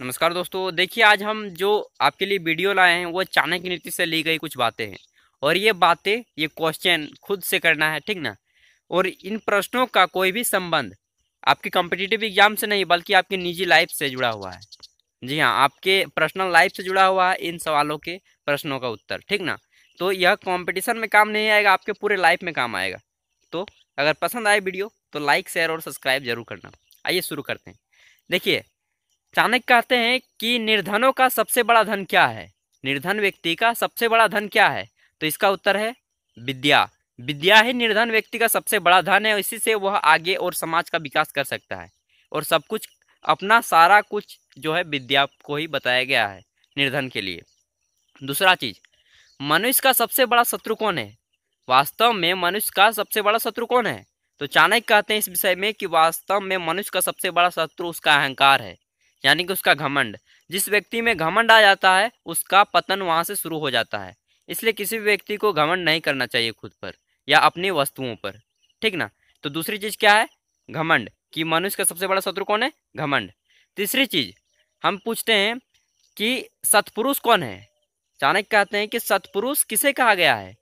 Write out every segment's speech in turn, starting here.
नमस्कार दोस्तों। देखिए, आज हम जो आपके लिए वीडियो लाए हैं, वो चाणक्य नीति से ली गई कुछ बातें हैं। और ये बातें, ये क्वेश्चन खुद से करना है, ठीक ना? और इन प्रश्नों का कोई भी संबंध आपके कॉम्पिटिटिव एग्ज़ाम से नहीं, बल्कि आपकी निजी लाइफ से जुड़ा हुआ है। जी हाँ आपके पर्सनल लाइफ से जुड़ा हुआ है इन सवालों के प्रश्नों का उत्तर, ठीक ना? तो यह कॉम्पिटिशन में काम नहीं आएगा, आपके पूरे लाइफ में काम आएगा। तो अगर पसंद आए वीडियो तो लाइक शेयर और सब्सक्राइब ज़रूर करना। आइए शुरू करते हैं। देखिए चाणक्य कहते हैं कि निर्धनों का सबसे बड़ा धन क्या है? निर्धन व्यक्ति का सबसे बड़ा धन क्या है? तो इसका उत्तर है विद्या। विद्या ही निर्धन व्यक्ति का सबसे बड़ा धन है इसी से वह आगे और समाज का विकास कर सकता है। और सब कुछ, अपना सारा कुछ जो है विद्या को ही बताया गया है निर्धन के लिए। दूसरा चीज़, मनुष्य का सबसे बड़ा शत्रु कौन है? वास्तव में मनुष्य का सबसे बड़ा शत्रु कौन है? तो चाणक्य कहते हैं इस विषय में कि वास्तव में मनुष्य का सबसे बड़ा शत्रु उसका अहंकार है। यानी कि उसका घमंड। जिस व्यक्ति में घमंड आ जाता है, उसका पतन वहाँ से शुरू हो जाता है। इसलिए किसी भी व्यक्ति को घमंड नहीं करना चाहिए खुद पर, या अपनी वस्तुओं पर। ठीक ना? तो दूसरी चीज़ क्या है? घमंड। कि मनुष्य का सबसे बड़ा शत्रु कौन है? घमंड। तीसरी चीज़, हम पूछते हैं कि सतपुरुष कौन है? चाणक्य कहते हैं कि सतपुरुष किसे कहा गया है?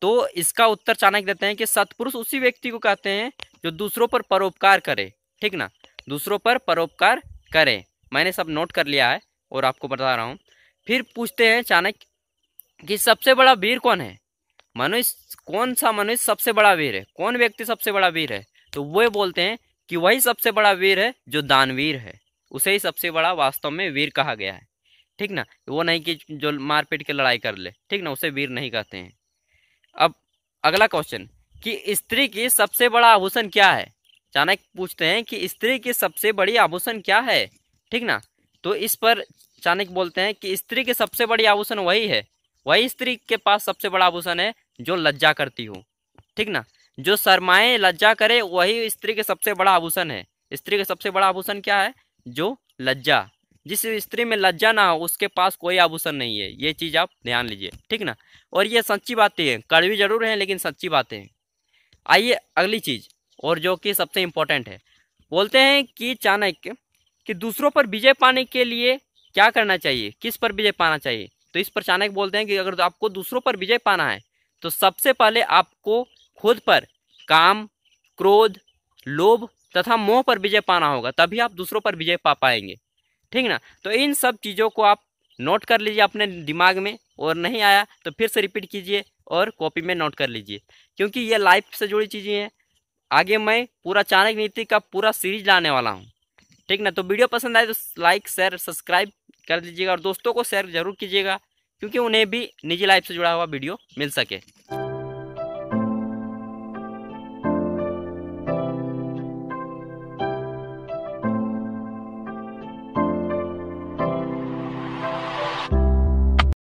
तो इसका उत्तर चाणक्य देते हैं कि सतपुरुष उसी व्यक्ति को कहते हैं जो दूसरों पर परोपकार करे। ठीक ना? दूसरों पर परोपकार करे। मैंने सब नोट कर लिया है और आपको बता रहा हूँ। फिर पूछते हैं चाणक्य कि सबसे बड़ा वीर कौन है? मनुष्य, कौन सा मनुष्य सबसे बड़ा वीर है? कौन व्यक्ति सबसे बड़ा वीर है? तो वो बोलते हैं कि वही सबसे बड़ा वीर है जो दानवीर है। उसे ही सबसे बड़ा वास्तव में वीर कहा गया है। ठीक ना? वो नहीं कि जो मारपीट के लड़ाई कर ले। ठीक ना? उसे वीर नहीं कहते हैं। अब अगला क्वेश्चन कि स्त्री की सबसे बड़ा आभूषण क्या है? चाणक्य पूछते हैं कि स्त्री की सबसे बड़ी आभूषण क्या है? ठीक ना? तो इस पर चाणक्य बोलते हैं कि स्त्री के सबसे बड़ी आभूषण वही है। वही स्त्री के पास सबसे बड़ा आभूषण है जो लज्जा करती हो। ठीक ना? जो शर्माए, लज्जा करे, वही स्त्री के सबसे बड़ा आभूषण है। स्त्री का सबसे बड़ा आभूषण क्या है? जो लज्जा। जिस स्त्री में लज्जा ना हो, उसके पास कोई आभूषण नहीं है। ये चीज़ आप ध्यान लीजिए। ठीक ना? और ये सच्ची बातें हैं। कड़वी ज़रूर हैं, लेकिन सच्ची बातें हैं। आइए अगली चीज़, और जो कि सबसे इम्पोर्टेंट है। बोलते हैं कि चाणक्य कि दूसरों पर विजय पाने के लिए क्या करना चाहिए? किस पर विजय पाना चाहिए? तो इस पर चाणक्य बोलते हैं कि अगर आपको दूसरों पर विजय पाना है तो सबसे पहले आपको खुद पर काम, क्रोध, लोभ तथा मोह पर विजय पाना होगा। तभी आप दूसरों पर विजय पा पाएँगे। ठीक ना? तो इन सब चीज़ों को आप नोट कर लीजिए अपने दिमाग में, और नहीं आया तो फिर से रिपीट कीजिए और कॉपी में नोट कर लीजिए। क्योंकि ये लाइफ से जुड़ी चीज़ें हैं। आगे मैं पूरा चाणक्य नीति का पूरा सीरीज़ लाने वाला हूँ। ठीक ना? तो वीडियो पसंद आए तो लाइक शेयर सब्सक्राइब कर दीजिएगा और दोस्तों को शेयर ज़रूर कीजिएगा, क्योंकि उन्हें भी निजी लाइफ से जुड़ा हुआ वीडियो मिल सके।